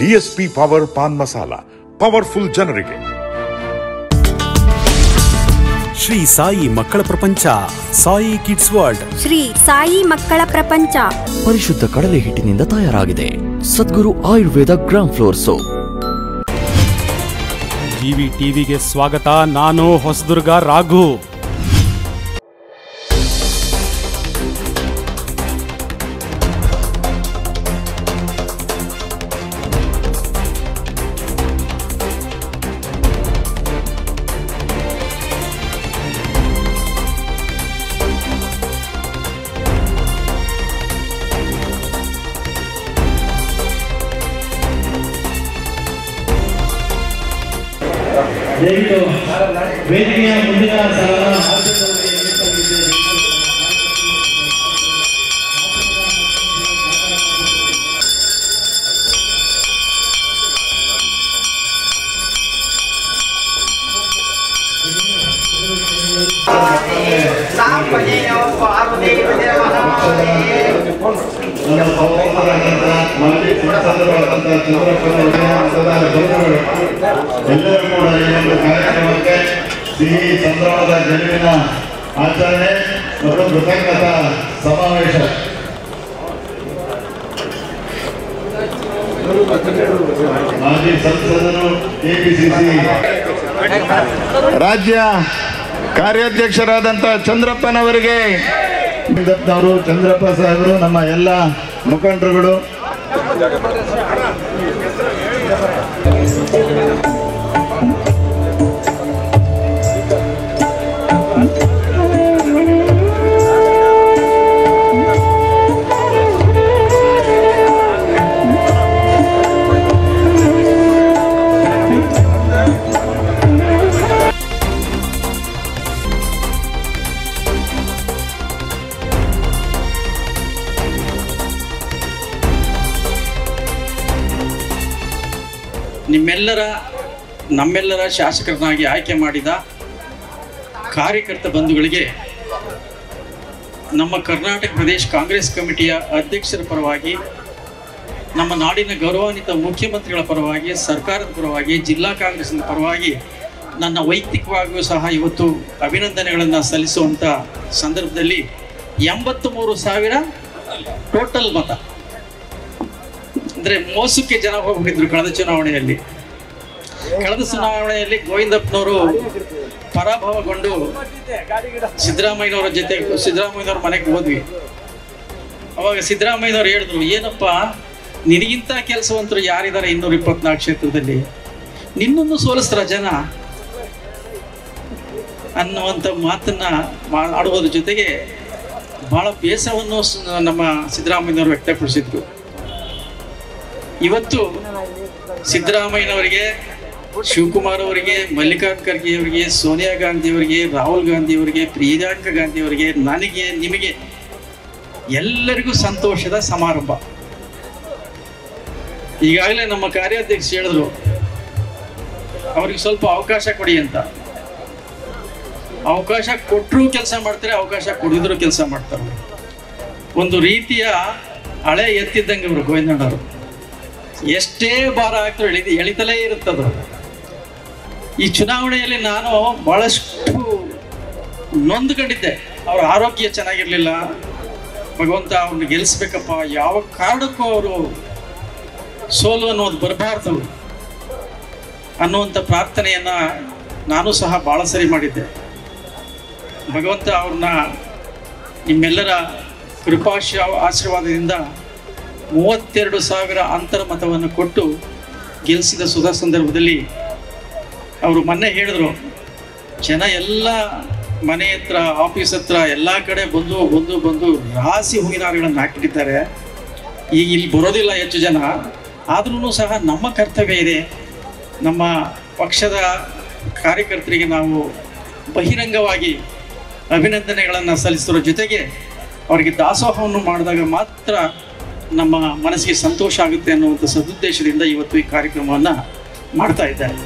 DSP power pan masala powerful ಜನರಿಗೆ. ಶ್ರೀ ಸಾಯಿ ಮಕ್ಕಳ ಪ್ರಪಂಚ ಸಾಯಿ ಕಿಡ್ಸ್ ವರ್ಲ್ಡ್. ಶ್ರೀ ಸಾಯಿ ಮಕ್ಕಳ ಪ್ರಪಂಚ. ಪರಿಶುದ್ಧ ಕಡಲೆ ಹಿಟ್ಟಿನಿಂದ ತಯಾರಾಗಿದೆ. Sadguru Ayurveda gram flour soap. TV ಟಿವಿಗೆ ಸ್ವಾಗತ ನಾನು ಹೊಸದುರ್ಗ ರಾಘು. ದಯವಿಟ್ಟು ವೇದಿಕೆಯ ಮುಂದಿನ ಸಾಲನ ಎಲ್ಲರೂ ಕೂಡ ಈ ಕಾರ್ಯಕ್ರಮಕ್ಕೆ ಸಿಹಿ ಸಂಭ್ರಮದ ಗೆಲುವಿನ ಆಚರಣೆ ಮತ್ತು ಕೃತಜ್ಞತಾ ಸಮಾವೇಶ ಮಾಜಿ ಸಂಸದರು ಕೆಪಿಸಿಸಿ ರಾಜ್ಯ ಕಾರ್ಯಾಧ್ಯಕ್ಷರಾದಂಥ ಚಂದ್ರಪ್ಪನವರಿಗೆ ಚಂದ್ರಪ್ಪ ಸಾಹೇಬರು, ನಮ್ಮ ಎಲ್ಲ ಮುಖಂಡರುಗಳು Thank you. ನಿಮ್ಮೆಲ್ಲರ, ನಮ್ಮೆಲ್ಲರ ಶಾಸಕರನ್ನಾಗಿ ಆಯ್ಕೆ ಮಾಡಿದ ಕಾರ್ಯಕರ್ತ ಬಂಧುಗಳಿಗೆ ನಮ್ಮ ಕರ್ನಾಟಕ ಪ್ರದೇಶ ಕಾಂಗ್ರೆಸ್ ಕಮಿಟಿಯ ಅಧ್ಯಕ್ಷರ ಪರವಾಗಿ, ನಮ್ಮ ನಾಡಿನ ಗೌರವಾನ್ವಿತ ಮುಖ್ಯಮಂತ್ರಿಗಳ ಪರವಾಗಿ, ಸರ್ಕಾರದ ಪರವಾಗಿ, ಜಿಲ್ಲಾ ಕಾಂಗ್ರೆಸ್ನ ಪರವಾಗಿ ನನ್ನ ವೈಯಕ್ತಿಕವಾಗಿಯೂ ಸಹ ಇವತ್ತು ಅಭಿನಂದನೆಗಳನ್ನು ಸಲ್ಲಿಸುವಂಥ ಸಂದರ್ಭದಲ್ಲಿ ಎಂಬತ್ತು ಮೂರು ಸಾವಿರ ಟೋಟಲ್ ಮತ. ಅಂದ್ರೆ ಮೋಸಕ್ಕೆ ಜನ ಹೋಗಿದ್ರು ಕಳೆದ ಚುನಾವಣೆಯಲ್ಲಿ. ಕಳೆದ ಚುನಾವಣೆಯಲ್ಲಿ ಗೋವಿಂದಪ್ಪನವರು ಪರಾಭವಗೊಂಡು ಸಿದ್ದರಾಮಯ್ಯನವರ ಜೊತೆ, ಸಿದ್ದರಾಮಯ್ಯನವ್ರ ಮನೆಗೆ ಹೋದ್ವಿ. ಅವಾಗ ಸಿದ್ದರಾಮಯ್ಯನವ್ರು ಹೇಳಿದ್ರು, ಏನಪ್ಪ, ನಿನಗಿಂತ ಕೆಲಸವಂತರು ಯಾರಿದ್ದಾರೆ ಇನ್ನೂರ ಇಪ್ಪತ್ನಾಲ್ಕು ಕ್ಷೇತ್ರದಲ್ಲಿ? ನಿನ್ನನ್ನು ಸೋಲಿಸ್ತಾರ ಜನ? ಅನ್ನುವಂಥ ಮಾತನ್ನ ಮಾಡುವುದ್ರ ಜೊತೆಗೆ ಬಹಳ ಬೇಸರವನ್ನು ನಮ್ಮ ಸಿದ್ದರಾಮಯ್ಯನವರು ವ್ಯಕ್ತಪಡಿಸಿದ್ರು. ಇವತ್ತು ಸಿದ್ದರಾಮಯ್ಯನವರಿಗೆ ಶಿವಕುಮಾರ್ ಅವರಿಗೆ, ಮಲ್ಲಿಕಾರ್ಜುನ್ ಖರ್ಗೆ ಅವರಿಗೆ, ಸೋನಿಯಾ ಗಾಂಧಿ ಅವರಿಗೆ, ರಾಹುಲ್ ಗಾಂಧಿ ಅವರಿಗೆ, ಪ್ರಿಯಾಂಕಾ ಗಾಂಧಿ ಅವರಿಗೆ ನನಗೆ, ನಿಮಗೆ ಎಲ್ಲರಿಗೂ ಸಂತೋಷದ ಸಮಾರಂಭ. ಈಗಾಗಲೇ ನಮ್ಮ ಕಾರ್ಯಾಧ್ಯಕ್ಷ ಹೇಳಿದ್ರು, ಅವ್ರಿಗೆ ಸ್ವಲ್ಪ ಅವಕಾಶ ಕೊಡಿ ಅಂತ. ಅವಕಾಶ ಕೊಟ್ಟರು ಕೆಲಸ ಮಾಡ್ತಾರೆ, ಅವಕಾಶ ಕೊಡಿದ್ರು ಕೆಲಸ ಮಾಡ್ತಾರೆ. ಒಂದು ರೀತಿಯ ಹಳೆ ಎತ್ತಿದ್ದಂಗೆ ಅವರು ಗೋವಿಂದಣ್ಣವರು. ಎಷ್ಟೇ ಭಾರ ಆಗ್ತಾರೆ ಎಳಿತಲೇ ಇರುತ್ತದು ಈ ಚುನಾವಣೆಯಲ್ಲಿ ನಾನು ಬಹಳಷ್ಟು ನೊಂದ್ಕೊಂಡಿದ್ದೆ. ಅವರ ಆರೋಗ್ಯ ಚೆನ್ನಾಗಿರಲಿಲ್ಲ. ಭಗವಂತ ಅವ್ರನ್ನ ಗೆಲ್ಲಿಸ್ಬೇಕಪ್ಪ. ಯಾವ ಕಾರಣಕ್ಕೂ ಅವರು ಸೋಲು ಅನ್ನೋದು ಬರಬಾರ್ದು ಅನ್ನುವಂಥ ಪ್ರಾರ್ಥನೆಯನ್ನ ನಾನು ಸಹ ಭಾಳ ಸರಿ ಮಾಡಿದ್ದೆ. ಭಗವಂತ ಅವ್ರನ್ನ ನಿಮ್ಮೆಲ್ಲರ ಕೃಪಾಶ ಆಶೀರ್ವಾದದಿಂದ ಮೂವತ್ತೆರಡು ಸಾವಿರ ಅಂತರ ಮತವನ್ನು ಕೊಟ್ಟು ಗೆಲ್ಲಿಸಿದ ಸುಧಾ ಸಂದರ್ಭದಲ್ಲಿ ಅವರು ಮೊನ್ನೆ ಹೇಳಿದ್ರು, ಜನ ಎಲ್ಲ ಮನೆ ಹತ್ರ ಆಫೀಸ್ ಹತ್ರ, ಎಲ್ಲ ಕಡೆ ಬಂದು ಬಂದು ಬಂದು ರಾಸಿ ಹೂವಿನಾರಗಳನ್ನು ಹಾಕಿಬಿಟ್ಟಿದ್ದಾರೆ. ಈಗ ಇಲ್ಲಿ ಬರೋದಿಲ್ಲ ಹೆಚ್ಚು ಜನ. ಆದ್ರೂ ಸಹ ನಮ್ಮ ಕರ್ತವ್ಯ ಇದೆ. ನಮ್ಮ ಪಕ್ಷದ ಕಾರ್ಯಕರ್ತರಿಗೆ ನಾವು ಬಹಿರಂಗವಾಗಿ ಅಭಿನಂದನೆಗಳನ್ನು ಸಲ್ಲಿಸಿರೋ ಜೊತೆಗೆ ಅವರಿಗೆ ದಾಸೋಹವನ್ನು ಮಾಡಿದಾಗ ಮಾತ್ರ ನಮ್ಮ ಮನಸ್ಸಿಗೆ ಸಂತೋಷ ಆಗುತ್ತೆ ಅನ್ನುವಂಥ ಸದುದ್ದೇಶದಿಂದ ಇವತ್ತು ಈ ಕಾರ್ಯಕ್ರಮವನ್ನು ಮಾಡ್ತಾ ಇದ್ದಾರೆ.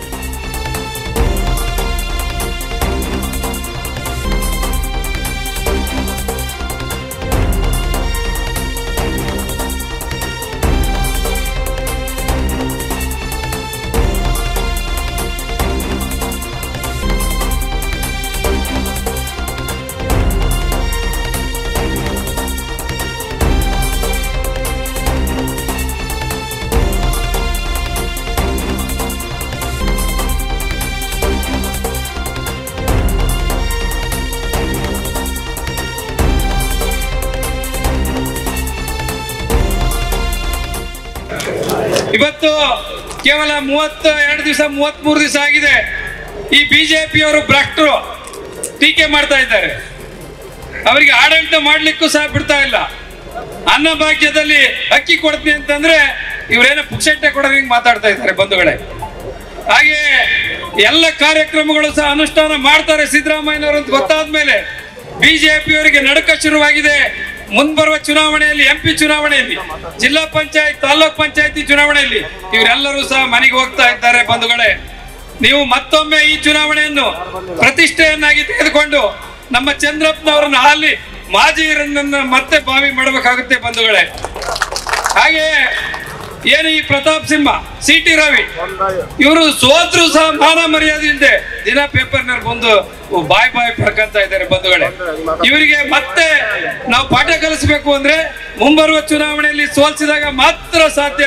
ಇವತ್ತು ಕೇವಲ ಮೂವತ್ತ, ಎರಡು ದಿವಸ ಮೂವತ್ತ್ ಮೂರು ದಿವಸ ಆಗಿದೆ. ಈ ಬಿಜೆಪಿಯವರು ಭ್ರಷ್ಟರು ಟೀಕೆ ಮಾಡ್ತಾ ಇದ್ದಾರೆ. ಅವರಿಗೆ ಆಡಳಿತ ಮಾಡ್ಲಿಕ್ಕೂ ಸಹ ಬಿಡ್ತಾ ಇಲ್ಲ. ಅನ್ನಭಾಗ್ಯದಲ್ಲಿ ಅಕ್ಕಿ ಕೊಡ್ತೀನಿ ಅಂತಂದ್ರೆ ಇವರೇನೋ ಪುಕ್ಷಟ್ಟೆ ಹಿಂಗೆ ಮಾತಾಡ್ತಾ ಇದ್ದಾರೆ ಬಂಧುಗಳೇ. ಹಾಗೆ ಎಲ್ಲ ಕಾರ್ಯಕ್ರಮಗಳು ಸಹ ಅನುಷ್ಠಾನ ಮಾಡ್ತಾರೆ ಸಿದ್ದರಾಮಯ್ಯನವರು ಅಂತ ಗೊತ್ತಾದ್ಮೇಲೆ ಬಿಜೆಪಿಯವರಿಗೆ ನಡುಕ ಶುರುವಾಗಿದೆ. ಮುಂಬರುವ ಚುನಾವಣೆಯಲ್ಲಿ ಎಂಪಿ ಚುನಾವಣೆಯಲ್ಲಿ, ಜಿಲ್ಲಾ ಪಂಚಾಯತ್, ತಾಲೂಕ್ ಪಂಚಾಯತಿ ಚುನಾವಣೆಯಲ್ಲಿ ಇವರೆಲ್ಲರೂ ಸಹ ಮನೆಗೆ ಹೋಗ್ತಾ ಇದ್ದಾರೆ ಬಂಧುಗಳೇ. ನೀವು ಮತ್ತೊಮ್ಮೆ ಈ ಚುನಾವಣೆಯನ್ನು ಪ್ರತಿಷ್ಠೆಯನ್ನಾಗಿ ತೆಗೆದುಕೊಂಡು ನಮ್ಮ ಚಂದ್ರಪ್ಪನವರನ್ನು ಅಲ್ಲಿ ಮಾಜಿರನ್ನ ಮತ್ತೆ ಬಾವಿ ಮಾಡಬೇಕಾಗುತ್ತೆ ಬಂಧುಗಳೇ. ಹಾಗೆ ಏನು ಈ ಪ್ರತಾಪ್ ಸಿಂಹ ಸಿ ಟಿ ರವಿ, ಇವರು ಸೋತ್ರು ಸಹ ಮಾನ ಮರ್ಯಾದೆ ಇಲ್ಲದೆ ದಿನ ಪೇಪರ್ನಲ್ಲಿ ಬಂದು ಬಾಯ್ ಬಾಯ್ ಪಡ್ಕೊಂತ ಇದ್ದಾರೆ ಬಂಧುಗಳೇ. ಇವರಿಗೆ ಮತ್ತೆ ನಾವು ಪಾಠ ಕಲಿಸಬೇಕು ಅಂದ್ರೆ ಮುಂಬರುವ ಚುನಾವಣೆಯಲ್ಲಿ ಸೋಲ್ಸಿದಾಗ ಮಾತ್ರ ಸಾಧ್ಯ.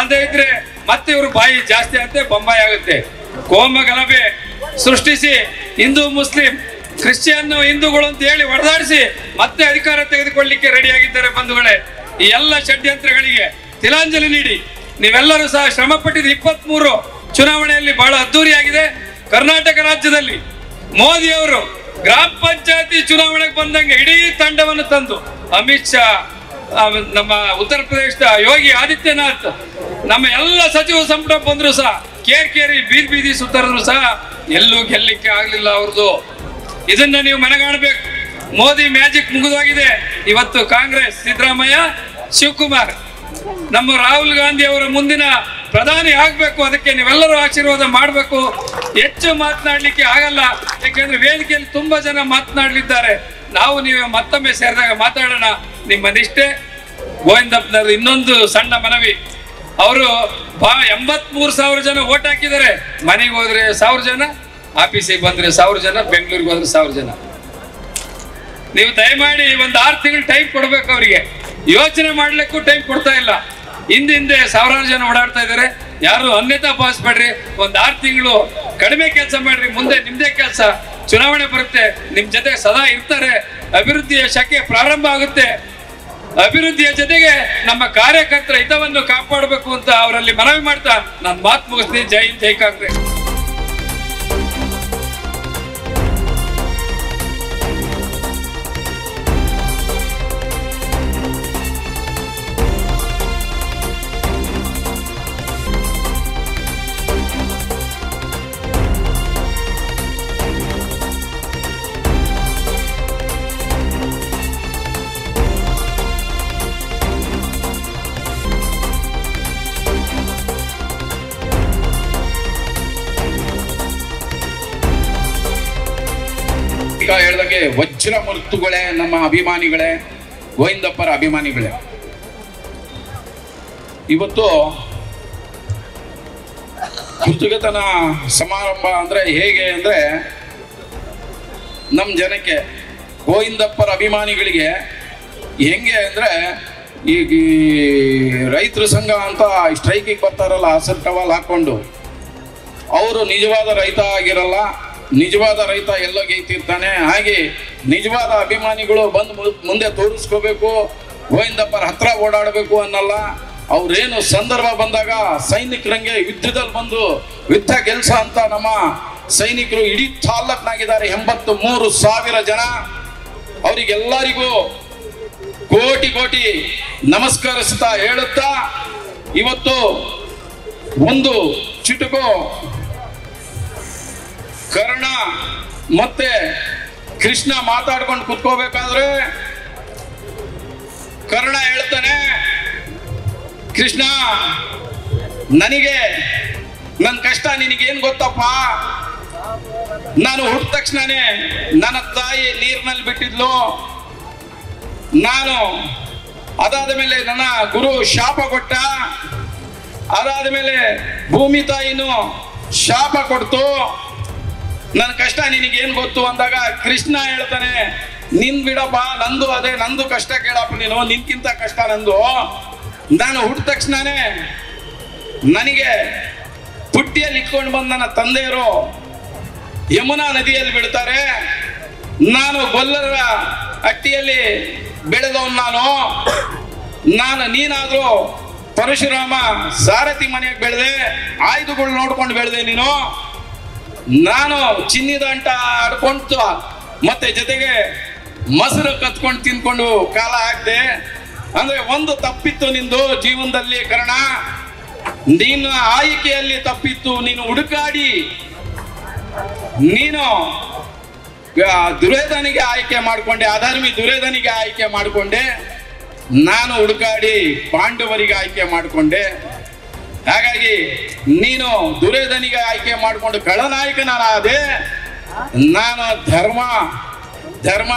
ಅಂತ ಇದ್ರೆ ಮತ್ತೆ ಇವರು ಬಾಯಿ ಜಾಸ್ತಿ ಆಗುತ್ತೆ ಬೊಂಬಾಯಿ ಆಗುತ್ತೆ. ಕೋಮ ಗಲಭೆ ಸೃಷ್ಟಿಸಿ ಹಿಂದೂ ಮುಸ್ಲಿಂ ಕ್ರಿಶ್ಚಿಯನ್ ಹಿಂದೂಗಳು ಅಂತ ಹೇಳಿ ಹೊಡೆದಾಡಿಸಿ ಮತ್ತೆ ಅಧಿಕಾರ ತೆಗೆದುಕೊಳ್ಳಿಕ್ಕೆ ರೆಡಿಯಾಗಿದ್ದಾರೆ ಬಂಧುಗಳೇ. ಈ ಎಲ್ಲ ಷಡ್ಯಂತ್ರಗಳಿಗೆ ತಿಲಾಂಜಲಿ ನೀಡಿ. ನೀವೆಲ್ಲರೂ ಸಹ ಶ್ರಮ ಪಟ್ಟಿದ್ದು ಇಪ್ಪತ್ತ್ ಚುನಾವಣೆಯಲ್ಲಿ ಬಹಳ ಅದ್ದೂರಿಯಾಗಿದೆ. ಕರ್ನಾಟಕ ರಾಜ್ಯದಲ್ಲಿ ಮೋದಿ ಅವರು ಗ್ರಾಮ ಪಂಚಾಯತಿ ಚುನಾವಣೆಗೆ ಬಂದಂಗೆ ಇಡೀ ತಂಡವನ್ನು ತಂದು ಅಮಿತ್ ಶಾ ನಮ್ಮ ಉತ್ತರ ಪ್ರದೇಶದ ಯೋಗಿ ಆದಿತ್ಯನಾಥ್, ನಮ್ಮ ಎಲ್ಲ ಸಚಿವ ಸಂಪುಟ ಬಂದ್ರು ಸಹ ಕೇರ್ ಕೇರಿ ಬೀದಿ ಬೀದಿ ಸುತ್ತರಿದ್ರು ಸಹ, ಎಲ್ಲೂ ಗೆಲ್ಲಿಕ್ಕೆ ಆಗ್ಲಿಲ್ಲ ಅವ್ರದ್ದು. ಇದನ್ನ ನೀವು ಮನಗಾಣಬೇಕು ಮೋದಿ ಮ್ಯಾಜಿಕ್ ಮುಗಿದೋಗಿದೆ. ಇವತ್ತು ಕಾಂಗ್ರೆಸ್ ಸಿದ್ದರಾಮಯ್ಯ, ಶಿವಕುಮಾರ್. ನಮ್ಮ ರಾಹುಲ್ ಗಾಂಧಿ ಅವರ ಮುಂದಿನ ಪ್ರಧಾನಿ ಆಗ್ಬೇಕು, ಅದಕ್ಕೆ ನೀವೆಲ್ಲರೂ ಆಶೀರ್ವಾದ ಮಾಡಬೇಕು. ಹೆಚ್ಚು ಮಾತನಾಡಲಿಕ್ಕೆ ಆಗಲ್ಲ, ಯಾಕೆಂದ್ರೆ ವೇದಿಕೆಯಲ್ಲಿ ತುಂಬಾ ಜನ ಮಾತನಾಡಲಿದ್ದಾರೆ. ನಾವು ನೀವು ಮತ್ತೊಮ್ಮೆ ಸೇರಿದಾಗ ಮಾತಾಡೋಣ. ನಿಮ್ಮ ನಿಷ್ಠೆ ಗೋವಿಂದಪ್ಪನವ್ರದ್ದು ಇನ್ನೊಂದು ಸಣ್ಣ ಮನವಿ. ಅವರು ಬಾ, ಎಂಬತ್ಮೂರು ಸಾವಿರ ಜನ ಓಟ್ ಹಾಕಿದ್ದಾರೆ. ಮನೆಗೆ ಹೋದ್ರೆ ಸಾವಿರ ಜನ, ಆಫೀಸಿಗೆ ಬಂದ್ರೆ ಸಾವಿರ ಜನ, ಬೆಂಗಳೂರಿಗೆ ಹೋದ್ರೆ ಸಾವಿರ ಜನ. ನೀವು ದಯಮಾಡಿ ಒಂದು ಆರು ತಿಂಗಳು ಟೈಮ್ ಕೊಡ್ಬೇಕು ಅವರಿಗೆ. ಯೋಚನೆ ಮಾಡ್ಲಿಕ್ಕೂ ಟೈಮ್ ಕೊಡ್ತಾ ಇಲ್ಲ. ಹಿಂದೆ ಹಿಂದೆ ಸಾವಿರಾರು ಜನ ಓಡಾಡ್ತಾ ಇದ್ದಾರೆ. ಯಾರು ಅನ್ಯತಾ ಮಾಡ್ರಿ ಒಂದ್ ಆರು ತಿಂಗಳು ಕಡಿಮೆ ಕೆಲಸ ಮಾಡ್ರಿ, ಮುಂದೆ ನಿಮ್ದೇ ಕೆಲಸ. ಚುನಾವಣೆ ಬರುತ್ತೆ, ನಿಮ್ ಜೊತೆ ಸದಾ ಇರ್ತಾರೆ. ಅಭಿವೃದ್ಧಿಯ ಶಕೆ ಪ್ರಾರಂಭ ಆಗುತ್ತೆ. ಅಭಿವೃದ್ಧಿಯ ಜೊತೆಗೆ ನಮ್ಮ ಕಾರ್ಯಕರ್ತರ ಹಿತವನ್ನು ಕಾಪಾಡಬೇಕು ಅಂತ ಅವರಲ್ಲಿ ಮನವಿ ಮಾಡ್ತಾ ನಾನು ಮಾತು ಮುಗಿಸ್ತೀನಿ. ಜೈ ಹಿಂದ್, ಜೈ ಕಾಂಗ್ರೆಸ್. ವಜ್ರ ನಮ್ಮ ಅಭಿಮಾನಿಗಳೇ, ಗೋವಿಂದಪ್ಪರ ಅಭಿಮಾನಿಗಳೇ. ಇವತ್ತು ಕೃತಜ್ಞತನ ಸಮಾರಂಭ ಅಂದ್ರೆ ಹೇಗೆ ಅಂದ್ರೆ ನಮ್ಮ ಜನಕ್ಕೆ ಗೋವಿಂದಪ್ಪರ ಅಭಿಮಾನಿಗಳಿಗೆ ಹೆಂಗೆ ಅಂದ್ರೆ ಈ ರೈತರ ಸಂಘ ಅಂತ ಸ್ಟ್ರೈಕಿಗೆ ಬರ್ತಾರಲ್ಲ ಹಸಿರು ಟವಲ್ ಹಾಕೊಂಡು ಅವರು ನಿಜವಾದ ರೈತ ಆಗಿರಲ್ಲ ನಿಜವಾದ ರೈತ ಎಲ್ಲೋ ಗೆಯ್ತಿರ್ತಾನೆ ಹಾಗೆ ನಿಜವಾದ ಅಭಿಮಾನಿಗಳು ಬಂದು ಮುಂದೆ ತೋರಿಸ್ಕೋಬೇಕು ಗೋವಿಂದಪ್ಪರ ಹತ್ರ ಓಡಾಡಬೇಕು ಅನ್ನಲ್ಲ. ಅವ್ರೇನು ಸಂದರ್ಭ ಬಂದಾಗ ಸೈನಿಕರಂಗೆ ಯುದ್ಧದಲ್ಲಿ ಬಂದು ಯುದ್ಧ ಕೆಲಸ ಅಂತ ನಮ್ಮ ಸೈನಿಕರು ಇಡೀ ತಾಲ್ಲಕ್ನಾಗಿದ್ದಾರೆ ಎಂಬತ್ತು ಮೂರು ಸಾವಿರ ಜನ. ಅವರಿಗೆಲ್ಲರಿಗೂ ಕೋಟಿ ಕೋಟಿ ನಮಸ್ಕರಿಸ್ತಾ ಹೇಳುತ್ತಾ, ಇವತ್ತು ಒಂದು ಚುಟುಕು ಕರ್ಣ ಮತ್ತೆ ಕೃಷ್ಣ ಮಾತಾಡ್ಕೊಂಡು ಕುತ್ಕೋಬೇಕಾದ್ರೆ ಕರ್ಣ ಹೇಳ್ತಾನೆ, ಕೃಷ್ಣ, ನನಗೆ ನನ್ನ ಕಷ್ಟ ನಿನಗೇನ್ ಗೊತ್ತಪ್ಪ? ನಾನು ಹುಟ್ಟ ತಕ್ಷಣನೇ ನನ್ನ ತಾಯಿ ನೀರಿನಲ್ಲಿ ಬಿಟ್ಟಿದ್ಲು. ನಾನು ಅದಾದ ಮೇಲೆ ನನ್ನ ಗುರು ಶಾಪ ಕೊಟ್ಟ. ಅದಾದ ಮೇಲೆ ಭೂಮಿ ತಾಯಿನೂ ಶಾಪ ಕೊಡ್ತು. ನನ್ನ ಕಷ್ಟ ನಿನಗೇನು ಗೊತ್ತು ಅಂದಾಗ ಕೃಷ್ಣ ಹೇಳ್ತಾನೆ, ನಿನ್ ಬಿಡಪ್ಪ ನಂದು ಅದೇ, ನಂದು ಕಷ್ಟ ಕೇಳಪ್ಪ ನೀನು, ನಿನ್ಕಿಂತ ಕಷ್ಟ ನಂದು. ನಾನು ಹುಟ್ಟ ತಕ್ಷಣನೇ ನನಗೆ ಪುಟ್ಟಿಯಲ್ಲಿ ಇಟ್ಕೊಂಡು ಬಂದ ನನ್ನ ತಂದೆಯರು ಯಮುನಾ ನದಿಯಲ್ಲಿ ಬಿಡ್ತಾರೆ ನಾನು ಗೊಲ್ಲರ ಅಟ್ಟಿಯಲ್ಲಿ ಬೆಳೆದವನು ನಾನು. ನಾನು ನೀನಾದರೂ ಪರಶುರಾಮ, ಸಾರಥಿ ಮನೆಗೆ ಬೆಳೆದೆ, ಆಯುಧಗಳು ನೋಡ್ಕೊಂಡು ಬೆಳೆದೆ ನೀನು. ನಾನು ಚಿನ್ನಿದ ಅಂಟ ಆಡ್ಕೊಂತ ಮತ್ತೆ ಜೊತೆಗೆ ಮೊಸರು ಕತ್ಕೊಂಡು ತಿನ್ಕೊಂಡು ಕಾಲ ಹಾಕ್ದೆ, ಅಂದ್ರೆ ಒಂದು ತಪ್ಪಿತ್ತು ನಿಂದು ಜೀವನದಲ್ಲಿ ಕರ್ಣ. ನಿನ್ನ ಆಯ್ಕೆಯಲ್ಲಿ ತಪ್ಪಿತ್ತು, ನೀನು ಹುಡುಕಾಡಿ. ನೀನು ದುರೇಧನಿಗೆ ಆಯ್ಕೆ ಮಾಡಿಕೊಂಡೆ, ಅಧರ್ಮಿ ದುರ್ಯೋಧನಿಗೆ ಆಯ್ಕೆ ಮಾಡಿಕೊಂಡೆ. ನಾನು ಹುಡುಕಾಡಿ ಪಾಂಡವರಿಗೆ ಆಯ್ಕೆ ಮಾಡಿಕೊಂಡೆ. ಹಾಗಾಗಿ ನೀನು ದುರ್ಯೋಧನಿಗೆ ಆಯ್ಕೆ ಮಾಡಿಕೊಂಡು ಅದೇ ನಾನು ಧರ್ಮ ಧರ್ಮ,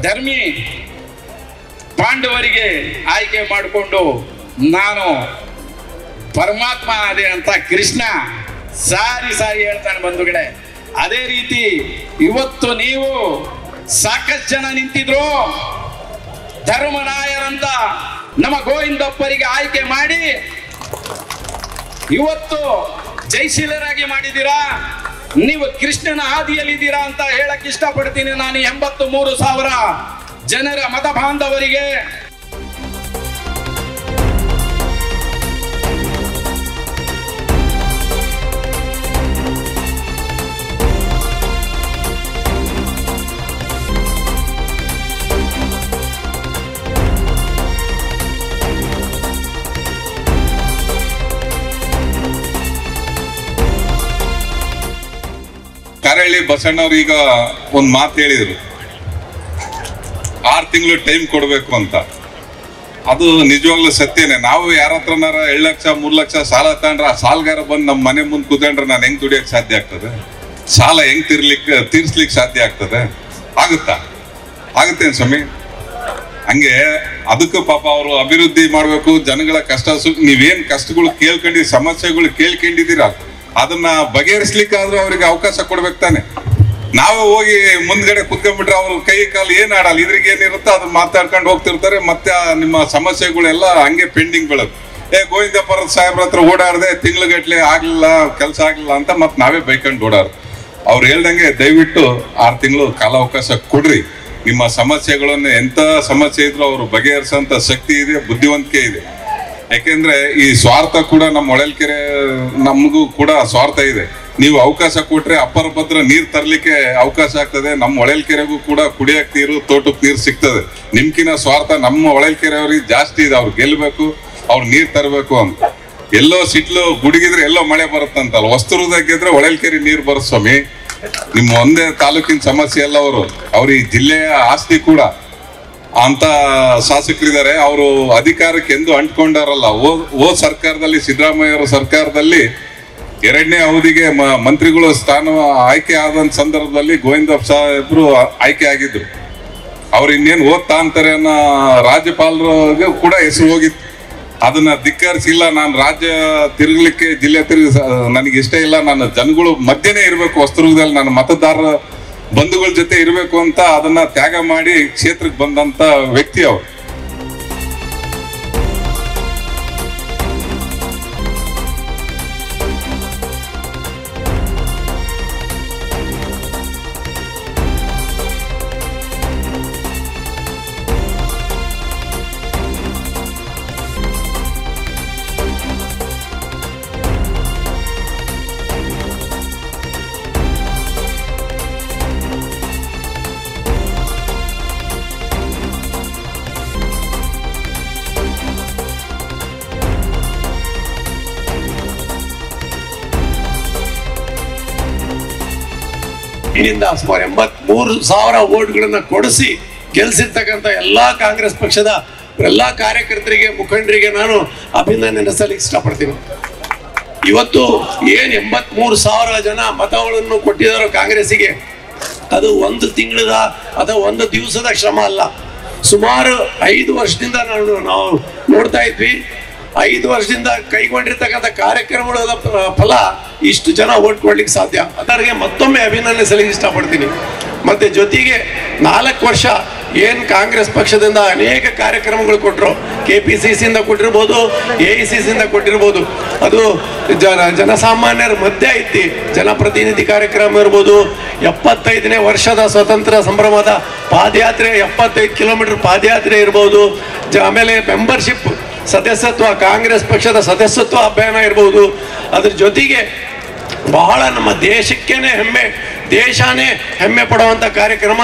ಧರ್ಮಿ ಪಾಂಡವರಿಗೆ ಆಯ್ಕೆ ಮಾಡಿಕೊಂಡು ನಾನು ಪರಮಾತ್ಮ ಅದೇ ಅಂತ ಕೃಷ್ಣ ಸಾರಿ ಸಾರಿ ಹೇಳ್ತಾನೆ ಬಂಧುಗಳೇ. ಅದೇ ರೀತಿ ಇವತ್ತು ನೀವು ಸಾಕಷ್ಟು ಜನ ನಿಂತಿದ್ರು. ಧರ್ಮರಾಯರಂತ ನಮ್ಮ ಗೋವಿಂದಪ್ಪರಿಗೆ ಆಯ್ಕೆ ಮಾಡಿ ಇವತ್ತು ಜೈಶೀಲರಾಗಿ ಮಾಡಿದ್ದೀರಾ? ನೀವು ಕೃಷ್ಣನ ಹಾದಿಯಲ್ಲಿದ್ದೀರಾ ಅಂತ ಹೇಳಕ್ ಇಷ್ಟಪಡ್ತೀನಿ ನಾನು ಎಂಬತ್ತು ಮೂರು ಸಾವಿರ ಜನರ ಮತ ಬಾಂಧವರಿಗೆ ಕರಳಿ ಬಸಣ್ಣವ್ರು ಈಗ ಒಂದ್ ಮಾತು ಹೇಳಿದ್ರು. ಆರ್ ತಿಂಗಳು ಟೈಮ್ ಕೊಡ್ಬೇಕು ಅಂತ. ಅದು ನಿಜವಾಗ್ಲೂ ಸತ್ಯನೇ. ನಾವು ಯಾರ ಹತ್ರನಾರ ಲಕ್ಷ, ಮೂರ್ ಲಕ್ಷ ಸಾಲ ತಗೊಂಡ್ರೆ ಆ ಸಾಲಗಾರ ಬಂದು ನಮ್ಮ ಮನೆ ಮುಂದೆ ಕೂತ್ಕೊಂಡ್ರೆ ನಾನು ಹೆಂಗ್ ದುಡಿಯಕ್ ಸಾಧ್ಯ ಆಗ್ತದೆ? ಸಾಲ ಹೆಂಗ್ ತಿರ್ಲಿಕ್ಕೆ ತೀರ್ಸ್ಲಿಕ್ಕೆ ಸಾಧ್ಯ ಆಗ್ತದೆ? ಆಗುತ್ತಾ? ಆಗುತ್ತೆ ಸ್ವಾಮಿ? ಹಂಗೆ ಅದಕ್ಕೂ ಪಾಪ ಅವರು ಅಭಿವೃದ್ಧಿ ಮಾಡ್ಬೇಕು, ಜನಗಳ ಕಷ್ಟ ಸುಖ, ನೀವೇನ್ ಕಷ್ಟಗಳು ಕೇಳ್ಕೊಂಡಿ ಸಮಸ್ಯೆಗಳು ಕೇಳ್ಕೊಂಡಿದ್ದೀರಾ? ಅದನ್ನ ಬಗೆಹರಿಸ್ಲಿಕ್ಕಾದ್ರೂ ಅವ್ರಿಗೆ ಅವಕಾಶ ಕೊಡ್ಬೇಕು ತಾನೆ. ನಾವೇ ಹೋಗಿ ಮುಂದ್ಗಡೆ ಕುತ್ಕೊಂಡ್ಬಿಟ್ರೆ ಅವ್ರ ಕೈ ಕಾಲು ಏನ್ ಆಡಲ್ಲ, ಇದ್ರಿಗೆ ಏನಿರುತ್ತೋ ಅದನ್ನ ಮಾತಾಡ್ಕೊಂಡು ಹೋಗ್ತಿರ್ತಾರೆ, ಮತ್ತೆ ನಿಮ್ಮ ಸಮಸ್ಯೆಗಳೆಲ್ಲ ಹಂಗೆ ಪೆಂಡಿಂಗ್ ಬೀಳುತ್ತೆ ಏ ಗೋವಿಂದಪ್ಪರ ಸಾಹೇಬ್ರ ಹತ್ರ ಓಡಾಡದೆ ತಿಂಗ್ಳುಗಟ್ಲೆ ಆಗ್ಲಿಲ್ಲ, ಕೆಲಸ ಆಗ್ಲಿಲ್ಲ ಅಂತ ಮತ್ತೆ ನಾವೇ ಬೈಕೊಂಡು ಓಡಾರ ಅವ್ರು ಹೇಳ್ದಂಗೆ ದಯವಿಟ್ಟು ಆರು ತಿಂಗಳು ಕಾಲಾವಕಾಶ ಕೊಡ್ರಿ. ನಿಮ್ಮ ಸಮಸ್ಯೆಗಳನ್ನು ಎಂತ ಸಮಸ್ಯೆ ಇದ್ರೂ ಅವರು ಬಗೆಹರಿಸೋಂಥ ಶಕ್ತಿ ಇದೆ, ಬುದ್ಧಿವಂತಿಕೆ ಇದೆ. ಯಾಕೆಂದ್ರೆ ಈ ಸ್ವಾರ್ಥ ಕೂಡ ನಮ್ಮ ಹೊಳಲ್ಕೆರೆ, ನಮಗೂ ಕೂಡ ಸ್ವಾರ್ಥ ಇದೆ. ನೀವು ಅವಕಾಶ ಕೊಟ್ರೆ ಅಪ್ಪರ ಭದ್ರ ನೀರ್ ತರ್ಲಿಕ್ಕೆ ಅವಕಾಶ ಆಗ್ತದೆ. ನಮ್ಮ ಹೊಳಲ್ಕೆರೆಗೂ ಕೂಡ ಕುಡಿಯಕ್ ನೀರು ತೋಟಕ್ಕೆ ನೀರು ಸಿಗ್ತದೆ. ನಿಮ್ಕಿನ ಸ್ವಾರ್ಥ ನಮ್ಮ ಹೊಳಲ್ಕೆರೆಯವ್ರಿಗೆ ಜಾಸ್ತಿ ಇದೆ. ಅವ್ರು ಗೆಲ್ಬೇಕು, ಅವ್ರು ನೀರ್ ತರಬೇಕು ಅಂತ. ಎಲ್ಲೋ ಸಿಟ್ಲು ಗುಡುಗಿದ್ರೆ ಎಲ್ಲೋ ಮಳೆ ಬರುತ್ತಂತಲ್ಲ. ವಸ್ತುರದ ಗೆದ್ರೆ ಹೊಳಲ್ಕೆರೆ ನೀರು ಬರುತ್ತೆ ಸ್ವಾಮಿ. ನಿಮ್ಮ ಒಂದೇ ತಾಲೂಕಿನ ಸಮಸ್ಯೆ ಅಲ್ಲ ಅವರು. ಅವ್ರ ಈ ಜಿಲ್ಲೆಯ ಆಸ್ತಿ ಕೂಡ. ಅಂತ ಶಾಸಕರಿದ್ದಾರೆ. ಅವರು ಅಧಿಕಾರಕ್ಕೆ ಎಂದು ಅಂಟ್ಕೊಂಡಾರಲ್ಲ. ಓ ಸರ್ಕಾರದಲ್ಲಿ ಸಿದ್ದರಾಮಯ್ಯ ಅವರ ಸರ್ಕಾರದಲ್ಲಿ ಎರಡನೇ ಅವಧಿಗೆ ಮಂತ್ರಿಗಳು ಸ್ಥಾನ, ಆಯ್ಕೆ ಆದಂತ ಸಂದರ್ಭದಲ್ಲಿ ಗೋವಿಂದ ಸಾಹೇಬ್ರು ಆಯ್ಕೆ ಆಗಿದ್ರು. ಅವ್ರು ಇನ್ನೇನು ಓದ್ತಾ ಅಂತಾರೆ ಅನ್ನೋ ರಾಜ್ಯಪಾಲರಿಗೆ ಕೂಡ ಹೆಸರು ಹೋಗಿತ್ತು. ಅದನ್ನ ಧಿಕ್ಕರಿಸಿಲ್ಲ. ನಾನು ರಾಜ್ಯ ತಿರುಗಲಿಕ್ಕೆ, ಜಿಲ್ಲೆ ತಿರುಗಿ ನನಗೆ ಇಷ್ಟ ಇಲ್ಲ. ನಾನು ಜನಗಳು ಮಧ್ಯನೇ ಇರಬೇಕು. ಹೊಸದುರ್ಗದಲ್ಲಿ ನನ್ನ ಮತದಾರರ ಬಂಧುಗಳ ಜೊತೆ ಇರಬೇಕು ಅಂತ ಅದನ್ನ ತ್ಯಾಗ ಮಾಡಿ ಕ್ಷೇತ್ರಕ್ಕೆ ಬಂದಂತ ವ್ಯಕ್ತಿ ಅವ್ರು. ಇಲ್ಲಿಂದ ಸುಮಾರು ಎಂಬತ್ಮೂರು ಸಾವಿರ ಓಟ್ಗಳನ್ನ ಕೊಡಿಸಿ ಗೆಲ್ಸಿರ್ತಕ್ಕಂಥ ಎಲ್ಲಾ ಕಾಂಗ್ರೆಸ್ ಪಕ್ಷದ ಎಲ್ಲಾ ಕಾರ್ಯಕರ್ತರಿಗೆ, ಮುಖಂಡರಿಗೆ ನಾನು ಅಭಿನಂದನೆ ಸಲ್ಲಿಕ್ಕೆ ಇಷ್ಟಪಡ್ತೀನಿ. ಇವತ್ತು ಏನ್ ಎಂಬತ್ಮೂರು ಸಾವಿರ ಜನ ಮತಗಳನ್ನು ಕೊಟ್ಟಿದ್ದಾರೋ ಕಾಂಗ್ರೆಸ್ಸಿಗೆ, ಅದು ಒಂದು ತಿಂಗಳದ ಅಥವಾ ಒಂದು ದಿವಸದ ಶ್ರಮ ಅಲ್ಲ. ಸುಮಾರು ಐದು ವರ್ಷದಿಂದ ನಾನು ನಾವು ನೋಡ್ತಾ ಇದ್ವಿ. ಐದು ವರ್ಷದಿಂದ ಕೈಗೊಂಡಿರ್ತಕ್ಕಂಥ ಕಾರ್ಯಕ್ರಮಗಳ ಫಲ ಇಷ್ಟು ಜನ ಓಟ್ ಕೊಡ್ಲಿಕ್ಕೆ ಸಾಧ್ಯ. ಅದರಿಗೆ ಮತ್ತೊಮ್ಮೆ ಅಭಿನಂದನೆ ಸಲ್ಲಿಗೆ ಇಷ್ಟಪಡ್ತೀನಿ. ಮತ್ತೆ ಜೊತೆಗೆ ನಾಲ್ಕು ವರ್ಷ ಏನ್ ಕಾಂಗ್ರೆಸ್ ಪಕ್ಷದಿಂದ ಅನೇಕ ಕಾರ್ಯಕ್ರಮಗಳು ಕೊಟ್ಟರು ಕೆ ಪಿ ಸಿ ಸಿಯಿಂದ ಕೊಟ್ಟಿರ್ಬೋದು ಎ ಐ ಸಿ ಸಿಯಿಂದ ಕೊಟ್ಟಿರ್ಬೋದು. ಅದು ಜನ, ಜನಸಾಮಾನ್ಯರ ಮಧ್ಯೆ ಐತಿ. ಜನಪ್ರತಿನಿಧಿ ಕಾರ್ಯಕ್ರಮ ಇರ್ಬೋದು. ಎಪ್ಪತ್ತೈದನೇ ವರ್ಷದ ಸ್ವತಂತ್ರ ಸಂಭ್ರಮದ ಪಾದಯಾತ್ರೆ, ಎಪ್ಪತ್ತೈದು ಕಿಲೋಮೀಟರ್ ಪಾದಯಾತ್ರೆ ಇರ್ಬೋದು. ಆಮೇಲೆ ಮೆಂಬರ್ಶಿಪ್ ಸದಸ್ಯತ್ವ, ಕಾಂಗ್ರೆಸ್ ಪಕ್ಷದ ಸದಸ್ಯತ್ವ ಅಭಿಯಾನ ಇರ್ಬೋದು. ಅದ್ರ ಜೊತೆಗೆ ಬಹಳ ನಮ್ಮ ದೇಶಕ್ಕೇನೆ ಹೆಮ್ಮೆ, ದೇಶನೇ ಹೆಮ್ಮೆ ಪಡುವಂಥ ಕಾರ್ಯಕ್ರಮ,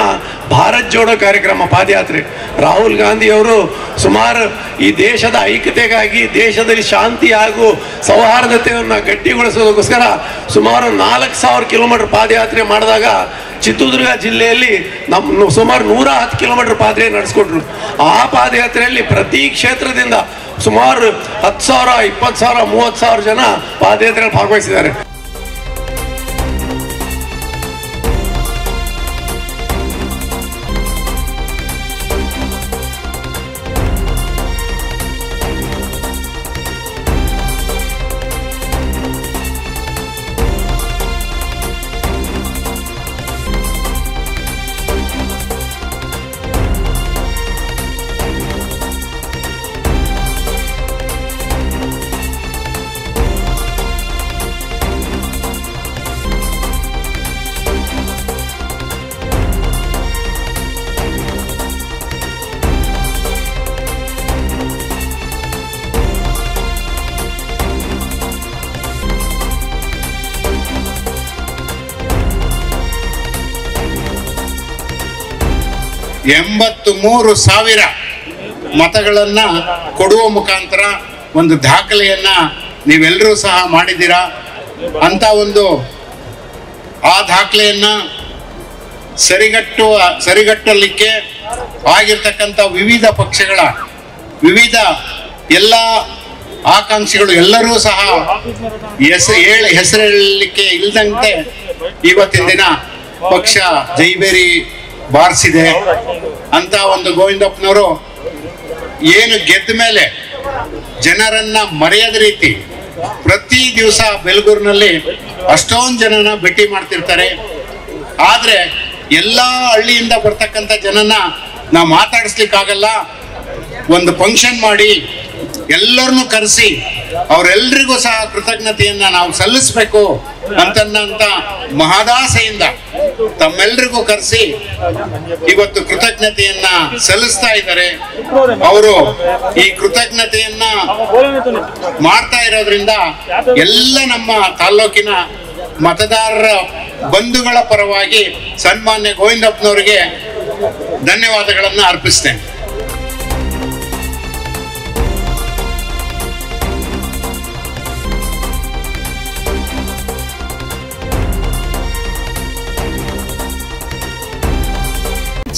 ಭಾರತ್ ಜೋಡೋ ಕಾರ್ಯಕ್ರಮ, ಪಾದಯಾತ್ರೆ. ರಾಹುಲ್ ಗಾಂಧಿ ಅವರು ಸುಮಾರು ಈ ದೇಶದ ಐಕ್ಯತೆಗಾಗಿ, ದೇಶದಲ್ಲಿ ಶಾಂತಿ ಹಾಗೂ ಸೌಹಾರ್ದತೆಯನ್ನು ಗಟ್ಟಿಗೊಳಿಸೋದಕ್ಕೋಸ್ಕರ ಸುಮಾರು ನಾಲ್ಕು ಸಾವಿರ ಕಿಲೋಮೀಟರ್ ಪಾದಯಾತ್ರೆ ಮಾಡಿದಾಗ ಚಿತ್ರದುರ್ಗ ಜಿಲ್ಲೆಯಲ್ಲಿ ನಮ್ಮ ಸುಮಾರು ನೂರ ಹತ್ತು ಕಿಲೋಮೀಟರ್ ಪಾದಯಾತ್ರೆ ನಡೆಸ್ಕೊಟ್ರು. ಆ ಪಾದಯಾತ್ರೆಯಲ್ಲಿ ಪ್ರತಿ ಕ್ಷೇತ್ರದಿಂದ ಸುಮಾರು ಹತ್ತು ಸಾವಿರ ಇಪ್ಪತ್ತು ಸಾವಿರ ಮೂವತ್ತು ಸಾವಿರ ಜನ ಪಾದಯಾತ್ರೆಯಲ್ಲಿ ಭಾಗವಹಿಸಿದ್ದಾರೆ. ಎಂಬತ್ತು ಮೂರು ಸಾವಿರ ಮತಗಳನ್ನ ಕೊಡುವ ಮುಖಾಂತರ ಒಂದು ದಾಖಲೆಯನ್ನ ನೀವೆಲ್ಲರೂ ಸಹ ಮಾಡಿದ್ದೀರಾ? ಅಂತ ಒಂದು ಆ ದಾಖಲೆಯನ್ನ ಸರಿಗಟ್ಟುವ ಸರಿಗಟ್ಟಲಿಕ್ಕೆ ಆಗಿರ್ತಕ್ಕಂಥ ವಿವಿಧ ಪಕ್ಷಗಳ, ವಿವಿಧ ಎಲ್ಲ ಆಕಾಂಕ್ಷಿಗಳು ಎಲ್ಲರೂ ಸಹ ಹೇಳಿ ಹೆಸರು ಹೇಳಲಿಕ್ಕೆ ಇಲ್ದಂತೆ ಇವತ್ತಿನ ದಿನ ಪಕ್ಷ ಜೈಬೇರಿ ಬಾರಿಸಿದೆ ಅಂತ ಒಂದು ಗೋವಿಂದಪ್ಪನವರು ಏನು ಗೆದ್ದ ಮೇಲೆ ಜನರನ್ನ ಮರೆಯದ ರೀತಿ ಪ್ರತಿ ದಿವಸ ಬೆಲಗೂರಿನಲ್ಲಿ ಅಷ್ಟೊಂದು ಜನನ ಭೇಟಿ ಮಾಡ್ತಿರ್ತಾರೆ. ಆದರೆ ಎಲ್ಲಾ ಹಳ್ಳಿಯಿಂದ ಬರ್ತಕ್ಕಂಥ ಜನನ ನಾವು ಮಾತಾಡಿಸ್ಲಿಕ್ಕಾಗಲ್ಲ. ಒಂದು ಫಂಕ್ಷನ್ ಮಾಡಿ ಎಲ್ಲರನ್ನೂ ಕರೆಸಿ ಅವರೆಲ್ಲರಿಗೂ ಸಹ ಕೃತಜ್ಞತೆಯನ್ನು ನಾವು ಸಲ್ಲಿಸಬೇಕು. ಅಂತನ್ನಂತ ಮಹದಾಸೆಯಿಂದ ತಮ್ಮೆಲ್ರಿಗೂ ಕರೆಸಿ ಇವತ್ತು ಕೃತಜ್ಞತೆಯನ್ನ ಸಲ್ಲಿಸ್ತಾ ಇದ್ದಾರೆ. ಅವರು ಈ ಕೃತಜ್ಞತೆಯನ್ನ ಮಾಡ್ತಾ ಇರೋದ್ರಿಂದ ಎಲ್ಲ ನಮ್ಮ ತಾಲ್ಲೂಕಿನ ಮತದಾರರ ಬಂಧುಗಳ ಪರವಾಗಿ ಸನ್ಮಾನ್ಯ ಗೋವಿಂದಪ್ಪನವರಿಗೆ ಧನ್ಯವಾದಗಳನ್ನು ಅರ್ಪಿಸ್ತೇನೆ.